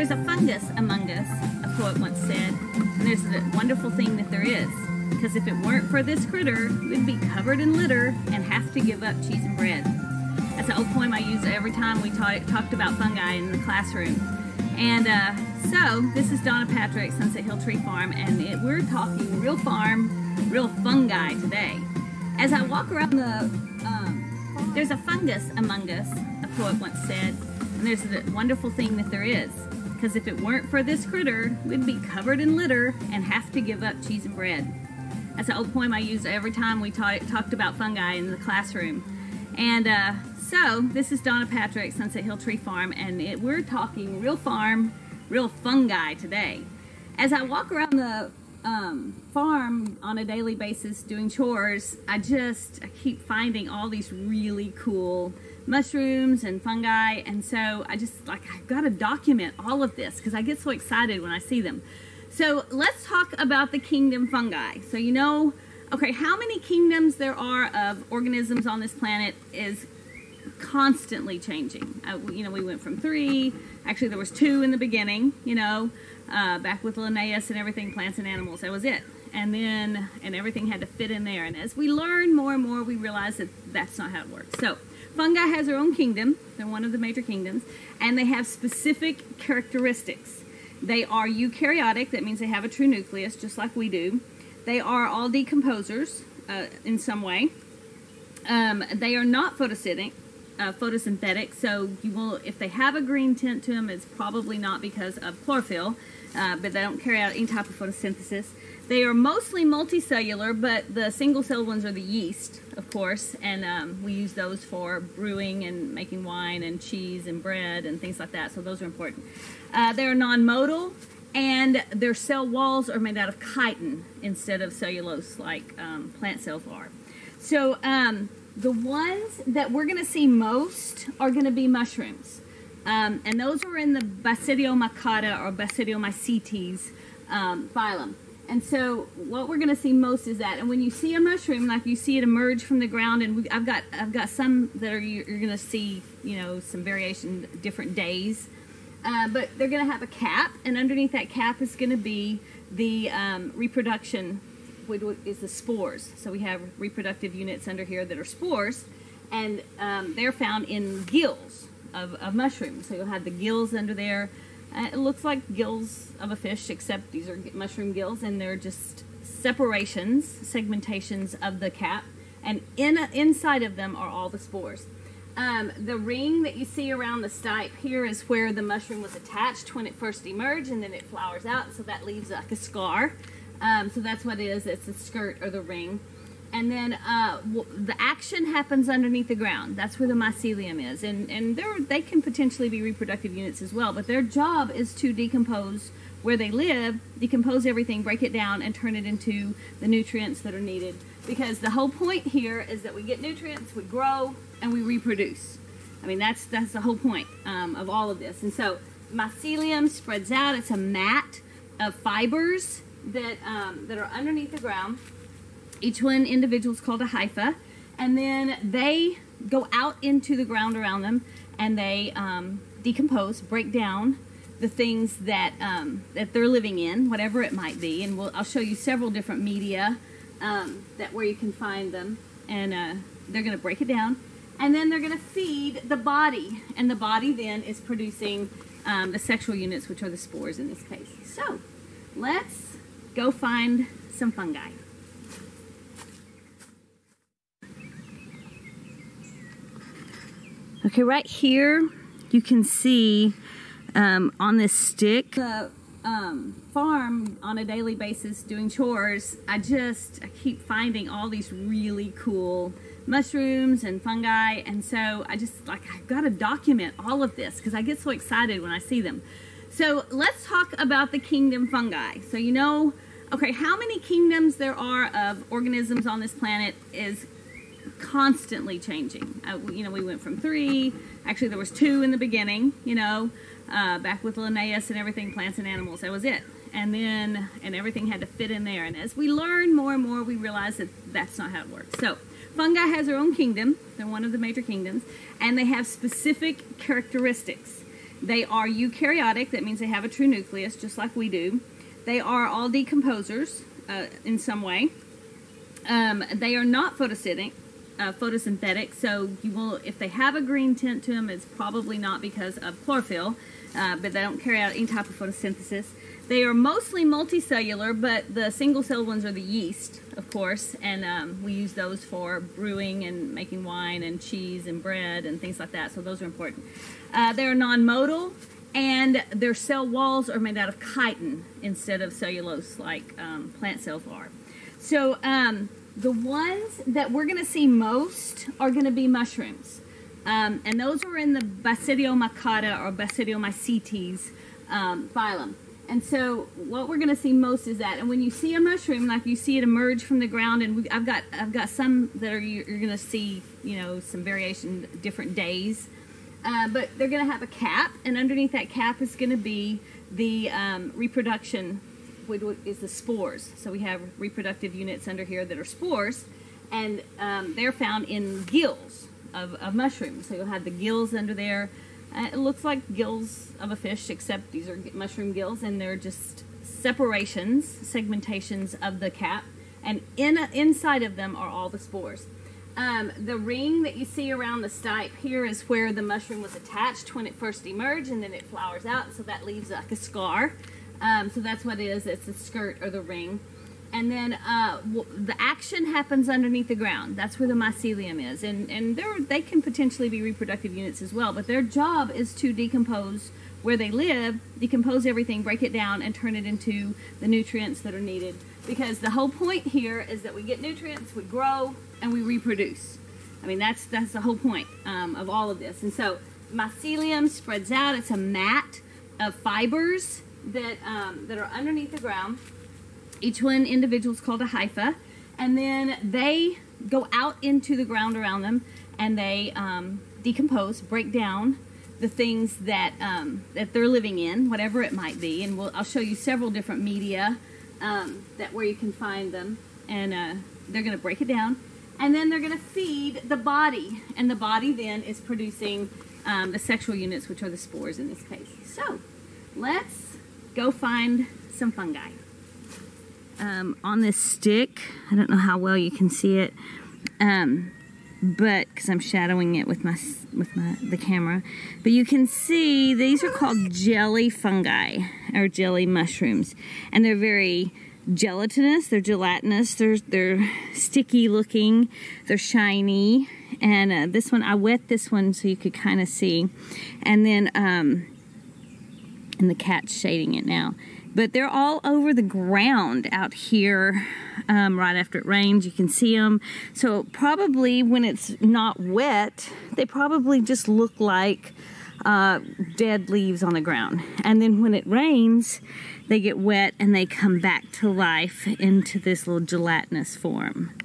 There's a fungus among us, a poet once said, and there's a wonderful thing that there is. Because if it weren't for this critter, we'd be covered in litter and have to give up cheese and bread. That's an old poem I use every time we ta- talked about fungi in the classroom. And uh, so, this is Donna Patrick, Sunset Hill Tree Farm, and it, we're talking real farm, real fungi today. As I walk around the, um, there's a fungus among us, a poet once said, and there's a wonderful thing that there is. Because if it weren't for this critter, we'd be covered in litter and have to give up cheese and bread. That's an old poem I use every time we ta- talked about fungi in the classroom. And uh, so, this is Donna Patrick, Sunset Hill Tree Farm, and it, we're talking real farm, real fungi today. As I walk around the um, farm on a daily basis doing chores, I just I keep finding all these really cool mushrooms and fungi, and so I just like I've got to document all of this because I get so excited when I see them. So let's talk about the kingdom fungi. So you know, okay, how many kingdoms there are of organisms on this planet is constantly changing. Uh, you know, we went from three. Actually, there was two in the beginning. You know, uh, back with Linnaeus and everything, plants and animals. That was it. And then, and everything had to fit in there. And as we learn more and more, we realize that that's not how it works. So, fungi has their own kingdom. They're one of the major kingdoms, and they have specific characteristics. They are eukaryotic. That means they have a true nucleus, just like we do. They are all decomposers uh, in some way. Um, they are not photosynthetic, uh, photosynthetic, so you will, if they have a green tint to them, it's probably not because of chlorophyll, uh, but they don't carry out any type of photosynthesis. They are mostly multicellular, but the single-celled ones are the yeast, of course, and um, we use those for brewing and making wine and cheese and bread and things like that. So those are important. Uh, they're non-motile, and their cell walls are made out of chitin instead of cellulose, like um, plant cells are. So um, the ones that we're going to see most are going to be mushrooms. Um, and those are in the Basidiomycota or Basidiomycetes um, phylum. And so what we're going to see most is that. And when you see a mushroom, like you see it emerge from the ground, and we, I've got I've got some that are you're going to see, you know, some variation different days. Uh, but they're going to have a cap, and underneath that cap is going to be the um, reproduction which is the spores. So we have reproductive units under here that are spores, and um, they're found in gills of, of, mushrooms. So you'll have the gills under there. Uh, it looks like gills of a fish, except these are mushroom gills, and they're just separations, segmentations of the cap, and in inside of them are all the spores. Um, the ring that you see around the stipe here is where the mushroom was attached when it first emerged, and then it flowers out, so that leaves like a scar. Um, so that's what it is. It's the skirt or the ring. And then uh, the action happens underneath the ground. That's where the mycelium is. And, and they can potentially be reproductive units as well. But their job is to decompose where they live, decompose everything, break it down, and turn it into the nutrients that are needed. Because the whole point here is that we get nutrients, we grow, and we reproduce. I mean, that's, that's the whole point um, of all of this. And so mycelium spreads out. It's a mat of fibers that um, that are underneath the ground. Each one individual is called a hypha, and then they go out into the ground around them, and they um, decompose, break down the things that um, that they're living in, whatever it might be. And we'll, I'll show you several different media um, that where you can find them, and uh, they're going to break it down, and then they're going to feed the body, and the body then is producing um, the sexual units, which are the spores in this case. So let's go find some fungi. Okay, right here you can see um, on this stick the um, farm on a daily basis doing chores. I just I keep finding all these really cool mushrooms and fungi, and so I just like I've got to document all of this because I get so excited when I see them. So let's talk about the kingdom fungi. So you know, okay, how many kingdoms there are of organisms on this planet is constantly changing. Uh, you know, we went from three. Actually, there was two in the beginning. You know, uh, back with Linnaeus and everything, plants and animals. That was it. And then, and everything had to fit in there. And as we learn more and more, we realize that that's not how it works. So, fungi has their own kingdom. They're one of the major kingdoms, and they have specific characteristics. They are eukaryotic, that means they have a true nucleus, just like we do. They are all decomposers uh, in some way. Um, they are not photosynthetic, uh, photosynthetic, so you will, if they have a green tint to them, it's probably not because of chlorophyll, uh, but they don't carry out any type of photosynthesis. They are mostly multicellular, but the single-celled ones are the yeast, of course, and um, we use those for brewing and making wine and cheese and bread and things like that, so those are important. Uh, they're non-motile, and their cell walls are made out of chitin instead of cellulose like um, plant cells are. So um, the ones that we're going to see most are going to be mushrooms. Um, and those are in the Basidiomycota or Basidiomycetes um, phylum. And so what we're going to see most is that. And when you see a mushroom, like you see it emerge from the ground, and we, I've got I've got some that are you're going to see, you know, some variation different days. Uh, but they're going to have a cap, and underneath that cap is going to be the um, reproduction, which is the spores. So we have reproductive units under here that are spores, and um, they're found in gills of, of mushrooms. So you'll have the gills under there uh, it looks like gills of a fish, except these are mushroom gills, and they're just separations, segmentations of the cap, and in inside of them are all the spores. Um, the ring that you see around the stipe here is where the mushroom was attached when it first emerged, and then it flowers out, so that leaves like a scar. Um, so that's what it is. It's the skirt or the ring and then uh, the action happens underneath the ground. That's where the mycelium is, and and they can potentially be reproductive units as well. But their job is to decompose where they live, decompose everything, break it down, and turn it into the nutrients that are needed. Because the whole point here is that we get nutrients, we grow, and we reproduce. I mean, that's that's the whole point um, of all of this. And so mycelium spreads out. It's a mat of fibers that um, that are underneath the ground each one individual is called a hypha. And then they go out into the ground around them and they um, decompose, break down the things that um, that they're living in, whatever it might be. And we'll, I'll show you several different media um, that where you can find them. And uh, they're going to break it down. And then they're going to feed the body. And the body then is producing um, the sexual units, which are the spores in this case. So let's go find some fungi um, on this stick. I don't know how well you can see it, um, but because I'm shadowing it with my with my the camera, but you can see these are called jelly fungi or jelly mushrooms, and they're very gelatinous. They're gelatinous. They're they're sticky looking. They're shiny. And uh, this one, I wet this one so you could kind of see. And then, um, and the cat's shading it now. But they're all over the ground out here um, right after it rains. You can see them so probably when it's not wet they probably just look like uh, dead leaves on the ground. And then when it rains they get wet and they come back to life into this little gelatinous form.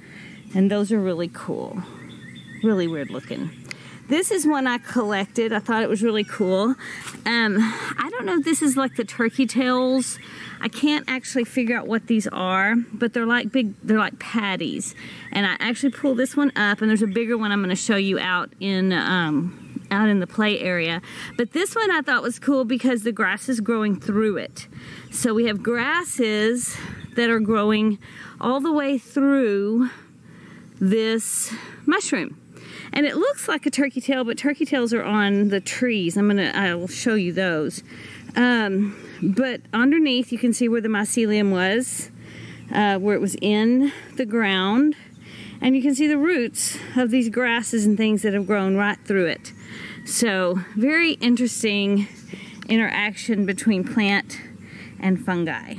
And those are really cool. Really weird looking this is one I collected. I thought it was really cool. Um, I don't know if this is like the turkey tails. I can't actually figure out what these are, but they're like big, they're like patties. And I actually pulled this one up, and there's a bigger one I'm going to show you out in um, out in the play area. But this one I thought was cool because the grass is growing through it. So we have grasses that are growing all the way through this mushroom and it looks like a turkey tail but turkey tails are on the trees. I'm gonna I will show you those. Um, but underneath you can see where the mycelium was uh, where it was in the ground. And you can see the roots of these grasses and things that have grown right through it. So very interesting interaction between plant and fungi.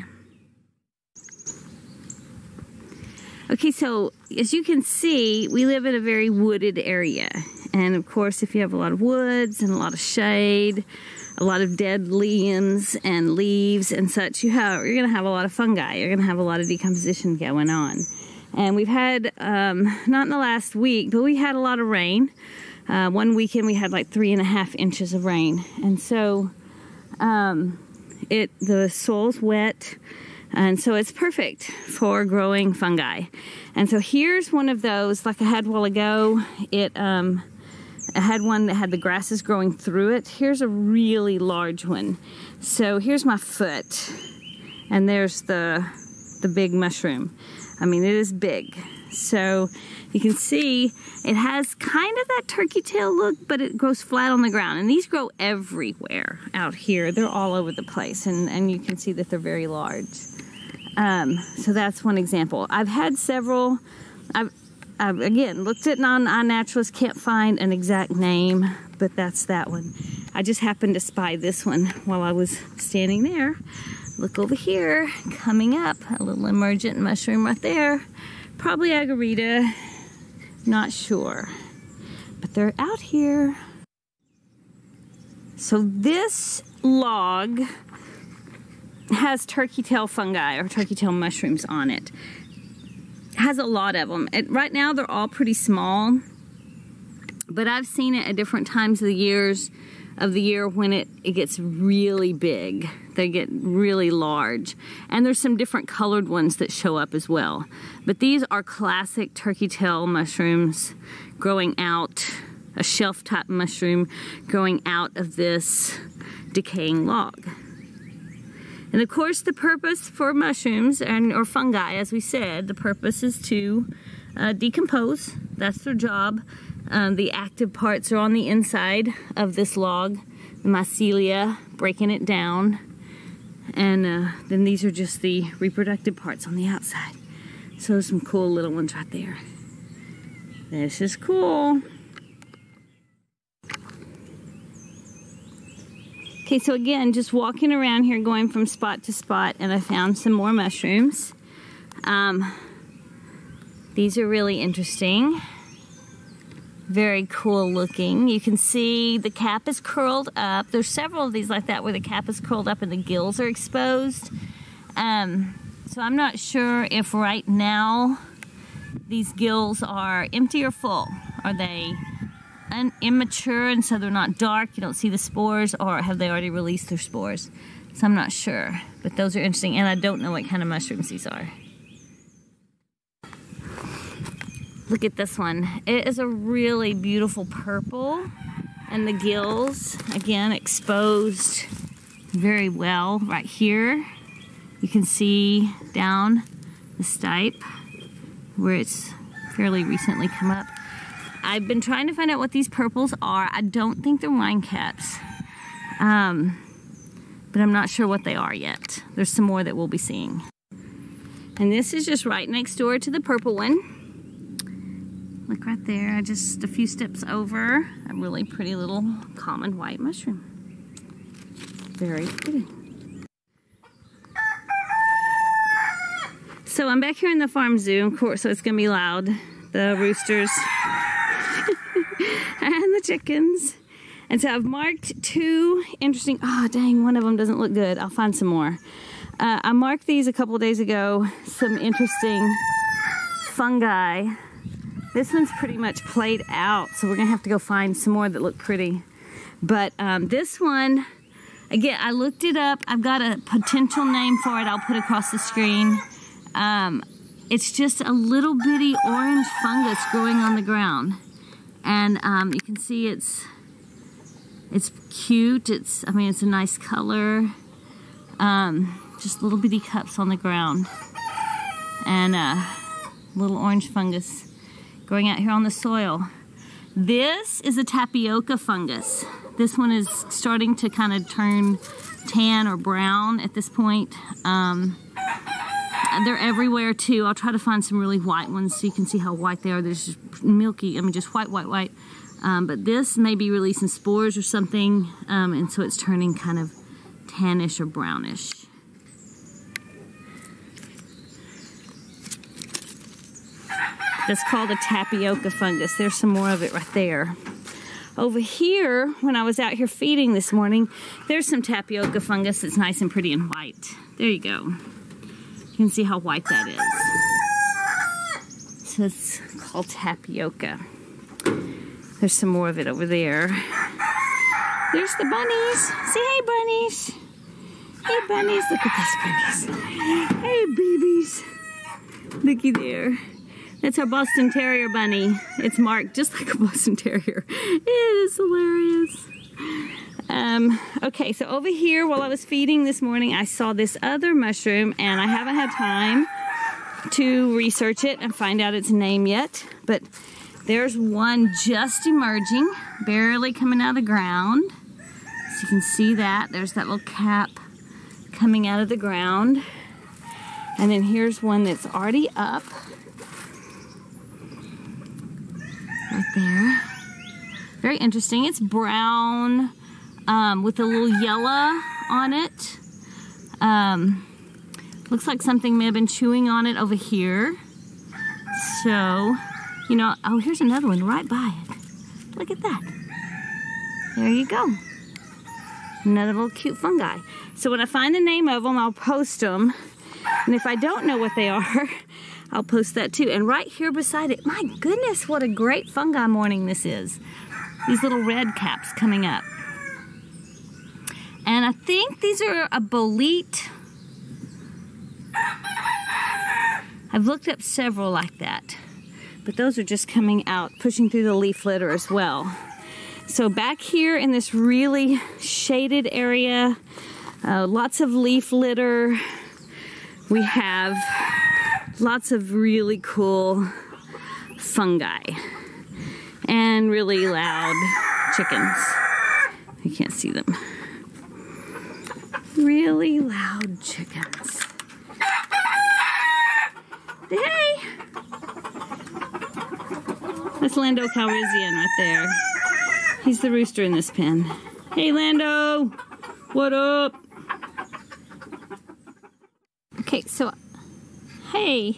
Okay, so as you can see, we live in a very wooded area. And of course, if you have a lot of woods and a lot of shade, a lot of dead limbs and leaves and such, you have you're going to have a lot of fungi. You're going to have a lot of decomposition going on. And we've had, um, not in the last week, but we had a lot of rain. Uh, one weekend we had like three and a half inches of rain. And so um, it the soil's wet and so it's perfect for growing fungi. And so here's one of those, like I had a while ago. It um, I had one that had the grasses growing through it. Here's a really large one. So here's my foot, and there's the the big mushroom. I mean, it is big. So you can see it has kind of that turkey tail look, but it grows flat on the ground. And these grow everywhere out here. They're all over the place, and, and you can see that they're very large. Um, so that's one example. I've had several. I've, I've again looked at non iNaturalist, can't find an exact name, but that's that one. I just happened to spy this one while I was standing there. Look over here, coming up, a little emergent mushroom right there. Probably Agarita, not sure. But they're out here. So this log has turkey tail fungi or turkey tail mushrooms on it. Has a lot of them. It, right now they're all pretty small, but I've seen it at different times of the years of the year when it, it gets really big. They get really large. And there's some different colored ones that show up as well. But these are classic turkey tail mushrooms growing out, a shelf top mushroom growing out of this decaying log. And of course, the purpose for mushrooms and or fungi, as we said, the purpose is to uh, decompose. That's their job. Um, the active parts are on the inside of this log, the mycelia, breaking it down. And uh, then these are just the reproductive parts on the outside. So there's some cool little ones right there. This is cool. Okay, so again, just walking around here, going from spot to spot, and I found some more mushrooms. Um, these are really interesting. Very cool looking. You can see the cap is curled up. There's several of these like that where the cap is curled up and the gills are exposed. Um, so I'm not sure if right now these gills are empty or full. Are they immature and so they're not dark, you don't see the spores, or have they already released their spores? So I'm not sure, but those are interesting, and I don't know what kind of mushrooms these are. Look at this one. It is a really beautiful purple, and the gills, again, exposed very well right here. You can see down the stipe where it's fairly recently come up. I've been trying to find out what these purples are. I don't think they're wine caps. Um, but I'm not sure what they are yet. There's some more that we'll be seeing. And this is just right next door to the purple one. Look right there, just a few steps over. A really pretty little common white mushroom. Very pretty. So I'm back here in the farm zoo, of course, so it's gonna be loud. The roosters and the chickens. And so I've marked two interesting, oh dang, one of them doesn't look good. I'll find some more. Uh, I marked these a couple days ago, some interesting fungi. This one's pretty much played out, so we're gonna have to go find some more that look pretty. But um, this one, again, I looked it up. I've got a potential name for it. I'll put across the screen. Um, it's just a little bitty orange fungus growing on the ground and um, you can see it's it's cute it's I mean it's a nice color um, just little bitty cups on the ground and a uh, little orange fungus growing out here on the soil this is a tapioca fungus this one is starting to kind of turn tan or brown at this point um, they're everywhere too. I'll try to find some really white ones so you can see how white they are. They're just milky, I mean just white, white, white. Um, but this may be releasing spores or something, um, and so it's turning kind of tannish or brownish. That's called a tapioca fungus. There's some more of it right there. Over here, when I was out here feeding this morning, there's some tapioca fungus that's nice and pretty and white. There you go. You can see how white that is. So it's called tapioca. There's some more of it over there. There's the bunnies. Say hey, bunnies. Hey, bunnies. Look at these bunnies. Hey, babies. Looky there. That's our Boston Terrier bunny. It's marked just like a Boston Terrier. It is hilarious. Um, okay, so over here while I was feeding this morning, I saw this other mushroom and I haven't had time to research it and find out its name yet, but there's one just emerging, barely coming out of the ground. So you can see that. There's that little cap coming out of the ground. And then here's one that's already up. Right there. Very interesting. It's brown um, with a little yellow on it. Um, looks like something may have been chewing on it over here. So, you know, oh, here's another one right by it. Look at that. There you go. Another little cute fungi. So when I find the name of them, I'll post them. And if I don't know what they are, I'll post that too. And right here beside it, my goodness, what a great fungi morning this is. These little red caps coming up. And I think these are a bolete. I've looked up several like that, but those are just coming out, pushing through the leaf litter as well. So back here in this really shaded area, uh, lots of leaf litter. We have lots of really cool fungi and really loud chickens. You can't see them really loud chickens. Hey! That's Lando Calrissian right there. He's the rooster in this pen. Hey, Lando! What up? Okay, so, hey.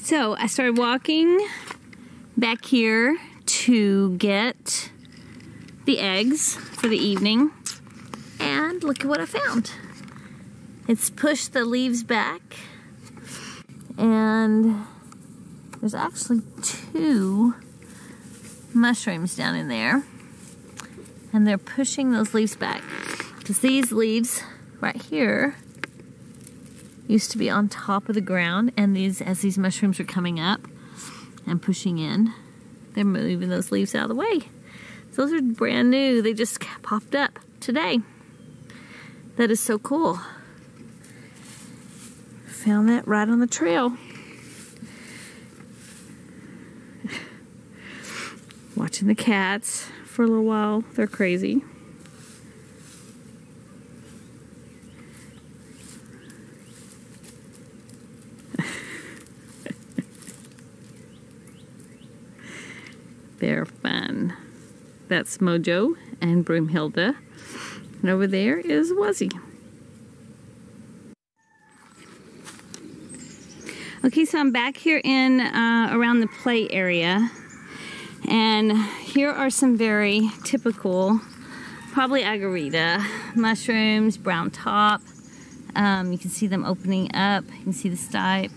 So, I started walking back here to get the eggs for the evening. And look at what I found. It's pushed the leaves back and there's actually two mushrooms down in there and they're pushing those leaves back because these leaves right here used to be on top of the ground and these as these mushrooms are coming up and pushing in they're moving those leaves out of the way so those are brand new they just popped up today that is so cool. Found that right on the trail. Watching the cats for a little while. They're crazy. They're fun. That's Mojo and Broomhilda. And over there is Wuzzy. Okay, so I'm back here in uh, around the play area. And here are some very typical, probably agarita mushrooms, brown top. Um, you can see them opening up. You can see the stipe.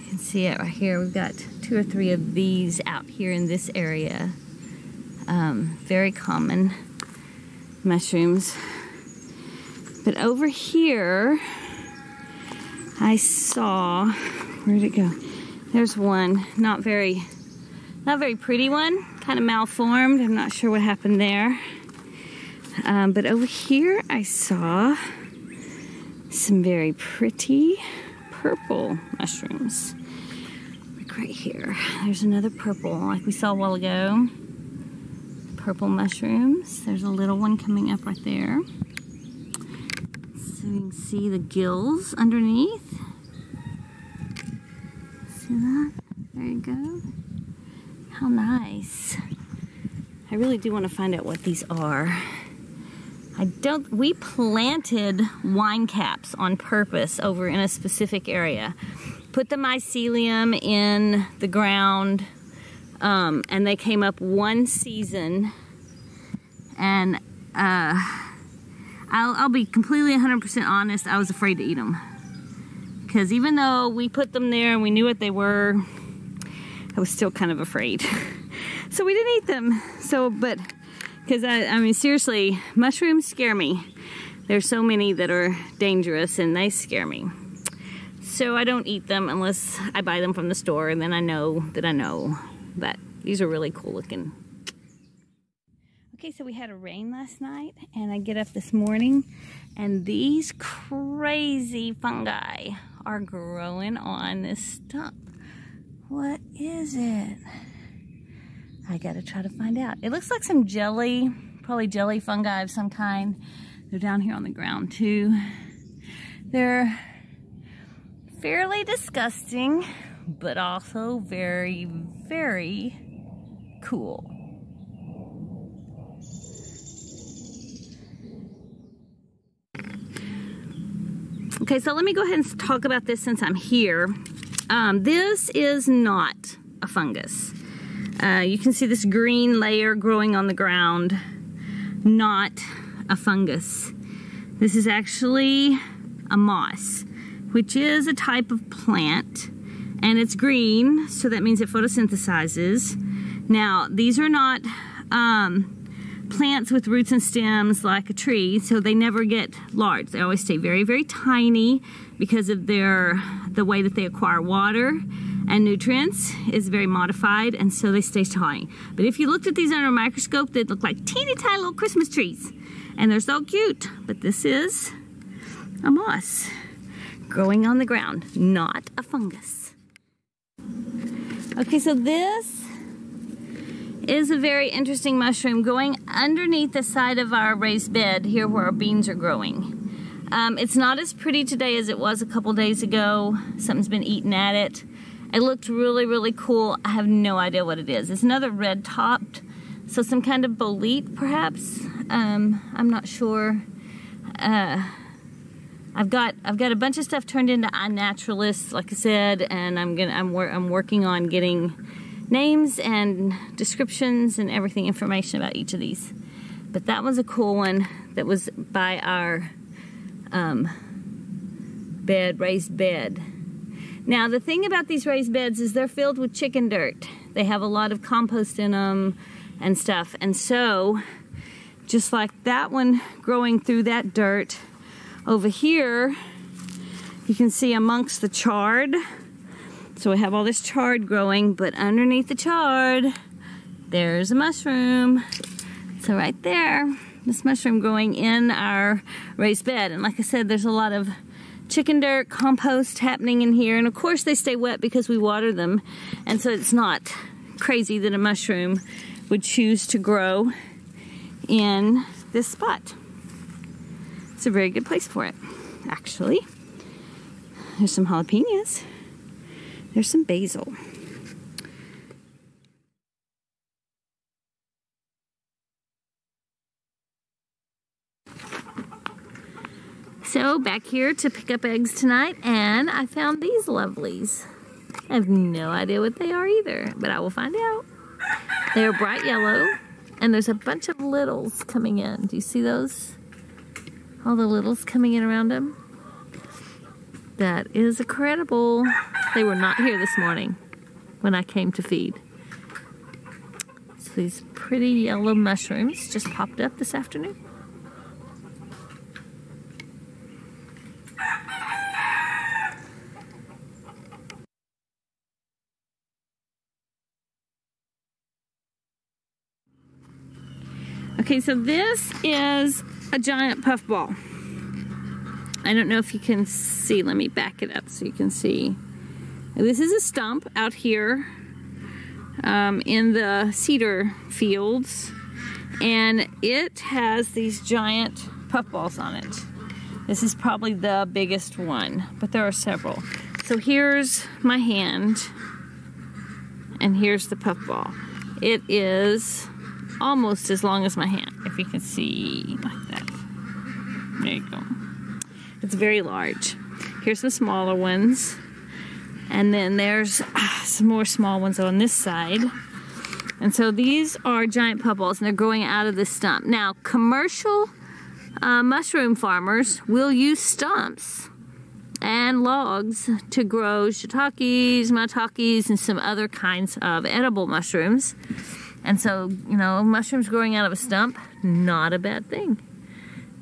You can see it right here. We've got two or three of these out here in this area. Um, very common mushrooms. But over here, I saw, where'd it go? There's one, not very, not very pretty one, kind of malformed. I'm not sure what happened there. Um, but over here, I saw some very pretty purple mushrooms. Like right here. There's another purple, like we saw a while ago purple mushrooms. There's a little one coming up right there. So you can see the gills underneath. See that? There you go. How nice. I really do want to find out what these are. I don't, we planted wine caps on purpose over in a specific area. Put the mycelium in the ground um, and they came up one season and uh, I'll, I'll be completely 100% honest, I was afraid to eat them. Because even though we put them there and we knew what they were, I was still kind of afraid. so we didn't eat them. So, but, because I, I mean, seriously, mushrooms scare me. There's so many that are dangerous and they scare me. So I don't eat them unless I buy them from the store and then I know that I know that these are really cool looking. Okay, so we had a rain last night and I get up this morning and these crazy fungi are growing on this stump. What is it? I gotta try to find out. It looks like some jelly, probably jelly fungi of some kind. They're down here on the ground too. They're fairly disgusting, but also very, very cool. Okay, so let me go ahead and talk about this since I'm here. Um, this is not a fungus. Uh, you can see this green layer growing on the ground, not a fungus. This is actually a moss, which is a type of plant, and it's green, so that means it photosynthesizes. Now, these are not um, plants with roots and stems like a tree, so they never get large. They always stay very, very tiny because of their the way that they acquire water and nutrients is very modified, and so they stay tiny. But if you looked at these under a microscope, they'd look like teeny tiny little Christmas trees. And they're so cute. But this is a moss growing on the ground, not a fungus. Okay, so this is a very interesting mushroom going underneath the side of our raised bed here where our beans are growing. Um, it's not as pretty today as it was a couple days ago. Something's been eaten at it. It looked really, really cool. I have no idea what it is. It's another red topped, so some kind of bolete perhaps. Um, I'm not sure. Uh, I've got I've got a bunch of stuff turned into iNaturalist, like I said, and I'm gonna I'm wor- I'm working on getting names and descriptions and everything information about each of these. But that was a cool one that was by our um, bed, raised bed. Now, the thing about these raised beds is they're filled with chicken dirt. They have a lot of compost in them and stuff. And so, just like that one growing through that dirt, over here, you can see amongst the chard so we have all this chard growing, but underneath the chard, there's a mushroom. So right there, this mushroom growing in our raised bed. And like I said, there's a lot of chicken dirt, compost happening in here. And of course they stay wet because we water them. And so it's not crazy that a mushroom would choose to grow in this spot. It's a very good place for it, actually. There's some jalapenos. There's some basil. So back here to pick up eggs tonight and I found these lovelies. I have no idea what they are either, but I will find out. They are bright yellow and there's a bunch of littles coming in. Do you see those? All the littles coming in around them? That is incredible. They were not here this morning when I came to feed. So these pretty yellow mushrooms just popped up this afternoon. Okay, so this is a giant puffball. I don't know if you can see. Let me back it up so you can see. This is a stump out here um, in the cedar fields, and it has these giant puffballs on it. This is probably the biggest one, but there are several. So here's my hand, and here's the puffball. It is almost as long as my hand, if you can see like that. There you go. It's very large. Here's the smaller ones. And then there's ah, some more small ones on this side. And so these are giant puffballs and they're growing out of the stump. Now, commercial uh, mushroom farmers will use stumps and logs to grow shiitakes, maitakes, and some other kinds of edible mushrooms. And so, you know, mushrooms growing out of a stump, not a bad thing.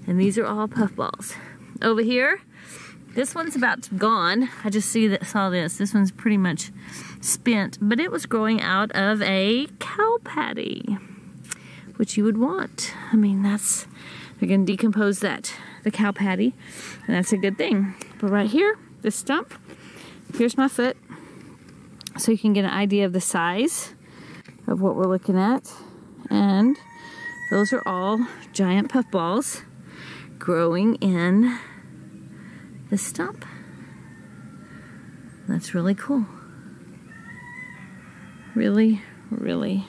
And these are all puffballs. Over here, This one's about gone. I just see that saw this. This one's pretty much spent, but it was growing out of a cow patty, which you would want. I mean, that's they're gonna decompose that the cow patty, and that's a good thing. But right here, this stump, here's my foot, so you can get an idea of the size of what we're looking at, and those are all giant puffballs growing in the stump. That's really cool. Really, really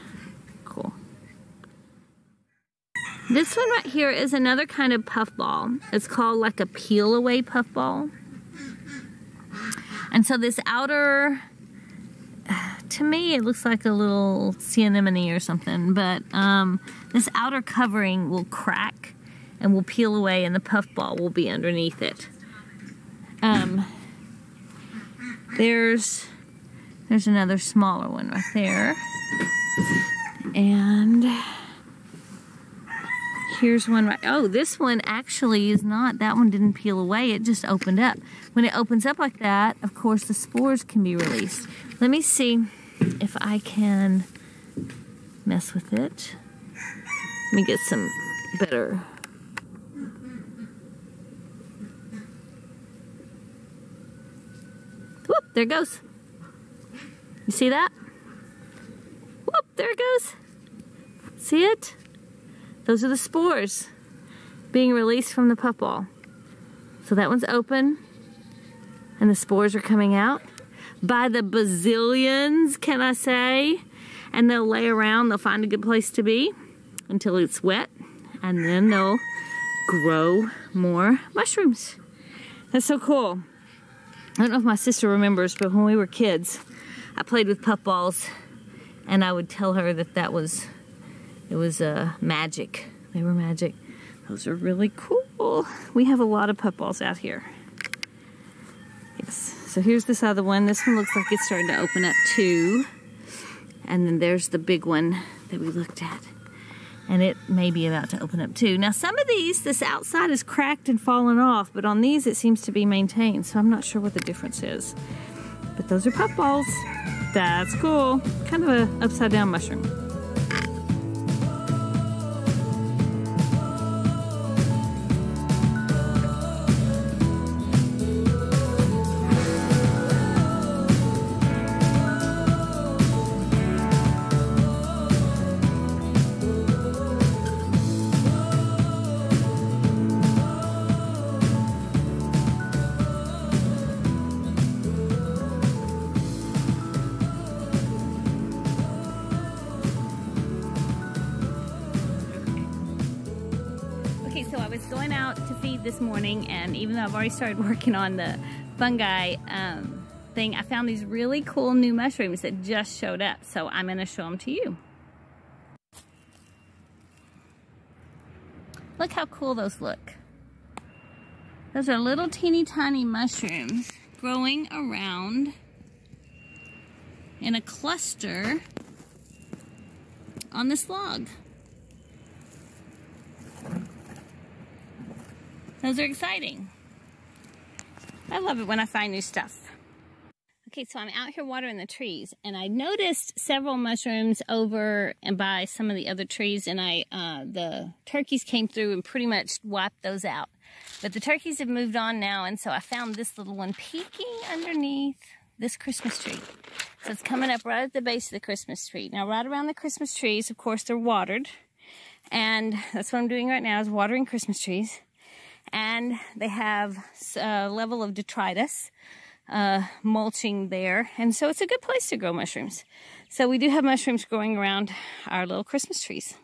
cool. This one right here is another kind of puffball. It's called like a peel away puffball. And so this outer, to me it looks like a little sea anemone or something, but um, this outer covering will crack and will peel away and the puffball will be underneath it. Um, there's there's another smaller one right there. And here's one right. Oh, this one actually is not. That one didn't peel away. It just opened up. When it opens up like that, of course, the spores can be released. Let me see if I can mess with it. Let me get some better Whoop, There it goes. You see that? Whoop, there it goes. See it? Those are the spores being released from the puffball. So that one's open and the spores are coming out by the bazillions, can I say? And they'll lay around, they'll find a good place to be until it's wet, and then they'll grow more mushrooms. That's so cool. I don't know if my sister remembers, but when we were kids, I played with puffballs, and I would tell her that that was, it was uh, magic. They were magic. Those are really cool. We have a lot of puffballs out here. Yes. So here's this other one. This one looks like it's starting to open up too. And then there's the big one that we looked at and it may be about to open up too. Now some of these, this outside is cracked and fallen off, but on these it seems to be maintained, so I'm not sure what the difference is. But those are puffballs. That's cool. Kind of a upside down mushroom. This morning, and even though I've already started working on the fungi um, thing, I found these really cool new mushrooms that just showed up. So I'm going to show them to you. Look how cool those look. Those are little teeny tiny mushrooms growing around in a cluster on this log. Those are exciting. I love it when I find new stuff. Okay, so I'm out here watering the trees, and I noticed several mushrooms over and by some of the other trees, and I uh, the turkeys came through and pretty much wiped those out. But the turkeys have moved on now, and so I found this little one peeking underneath this Christmas tree. So it's coming up right at the base of the Christmas tree. Now, right around the Christmas trees, of course, they're watered, and that's what I'm doing right now is watering Christmas trees and they have a level of detritus uh, mulching there. And so it's a good place to grow mushrooms. So we do have mushrooms growing around our little Christmas trees.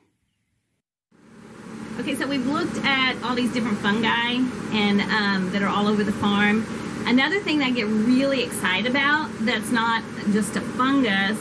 Okay, so we've looked at all these different fungi and um, that are all over the farm. Another thing that I get really excited about that's not just a fungus,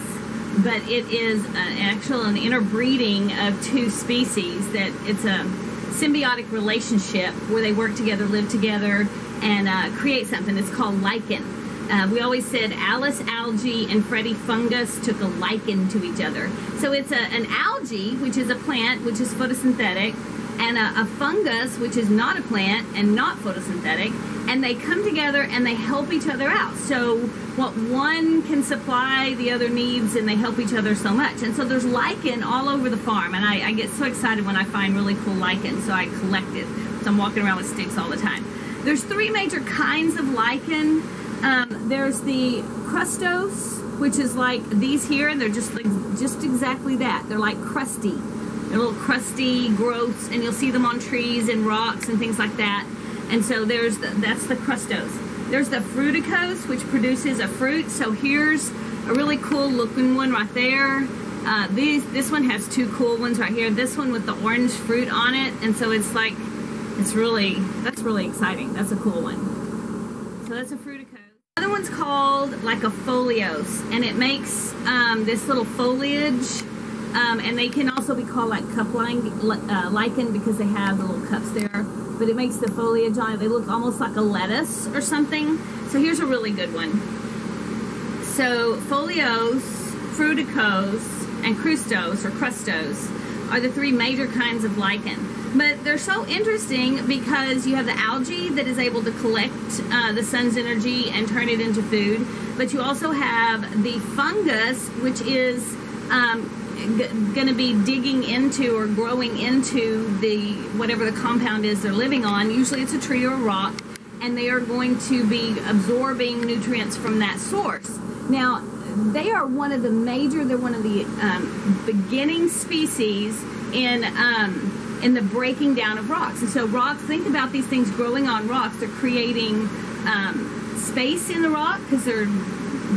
but it is an actual an interbreeding of two species that it's a symbiotic relationship where they work together, live together, and uh, create something. It's called lichen. Uh, we always said Alice algae and Freddie fungus took a lichen to each other. So it's a, an algae, which is a plant, which is photosynthetic, and a, a fungus, which is not a plant and not photosynthetic, and they come together and they help each other out. So what one can supply, the other needs, and they help each other so much. And so there's lichen all over the farm, and I, I get so excited when I find really cool lichen, so I collect it. So I'm walking around with sticks all the time. There's three major kinds of lichen. Um, there's the crustose, which is like these here, and they're just like just exactly that. They're like crusty. Little crusty growths, and you'll see them on trees and rocks and things like that. And so there's the, that's the crustose. There's the fruticose, which produces a fruit. So here's a really cool looking one right there. Uh, these, this one has two cool ones right here. This one with the orange fruit on it, and so it's like, it's really, that's really exciting. That's a cool one. So that's a fruticose. Another one's called like a foliose, and it makes um, this little foliage, um, and they can also be called like cup line, uh, lichen because they have the little cups there but it makes the foliage on it, they look almost like a lettuce or something. So here's a really good one. So foliose, fruticose, and crustose or crustose are the three major kinds of lichen. But they're so interesting because you have the algae that is able to collect uh, the sun's energy and turn it into food. But you also have the fungus, which is um, going to be digging into or growing into the whatever the compound is they're living on. Usually it's a tree or a rock, and they are going to be absorbing nutrients from that source. Now, they are one of the major. They're one of the um, beginning species in um, in the breaking down of rocks. And so, rocks. Think about these things growing on rocks. They're creating um, space in the rock because they're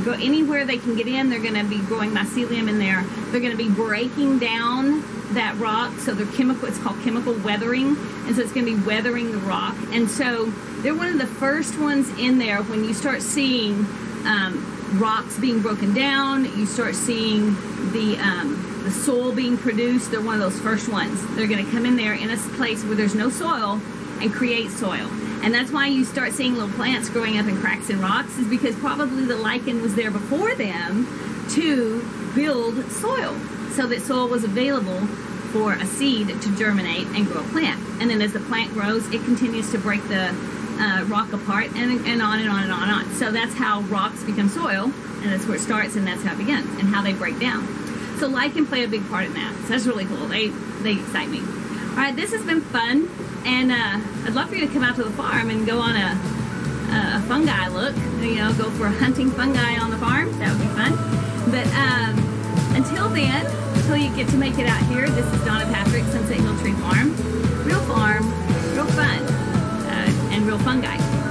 go anywhere they can get in, they're going to be growing mycelium in there. They're going to be breaking down that rock. So they're chemical, it's called chemical weathering. And so it's going to be weathering the rock. And so they're one of the first ones in there when you start seeing um, rocks being broken down, you start seeing the, um, the soil being produced. They're one of those first ones. They're going to come in there in a place where there's no soil and create soil. And that's why you start seeing little plants growing up in cracks and rocks is because probably the lichen was there before them to build soil so that soil was available for a seed to germinate and grow a plant. And then as the plant grows, it continues to break the uh, rock apart and, and on and on and on and on. So that's how rocks become soil, and that's where it starts, and that's how it begins, and how they break down. So lichen play a big part in that. So that's really cool. They they excite me. All right, this has been fun. And uh, I'd love for you to come out to the farm and go on a, a fungi look. You know, go for a hunting fungi on the farm. That would be fun. But um, until then, until you get to make it out here, this is Donna Patrick, Sunset Hill Tree Farm. Real farm, real fun, uh, and real fungi.